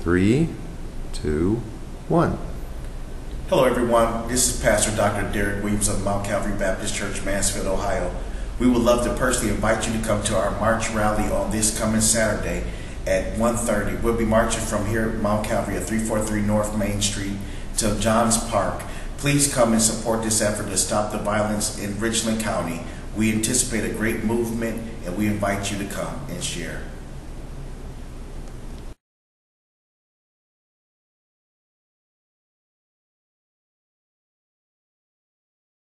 Three, two, one. Hello, everyone. This is Pastor Dr. Derek Williams of Mount Calvary Baptist Church, Mansfield, Ohio. We would love to personally invite you to come to our March rally on this coming Saturday at 1.30. We'll be marching from here at Mount Calvary at 343 North Main Street to Johns Park. Please come and support this effort to stop the violence in Richland County. We anticipate a great movement and we invite you to come and share.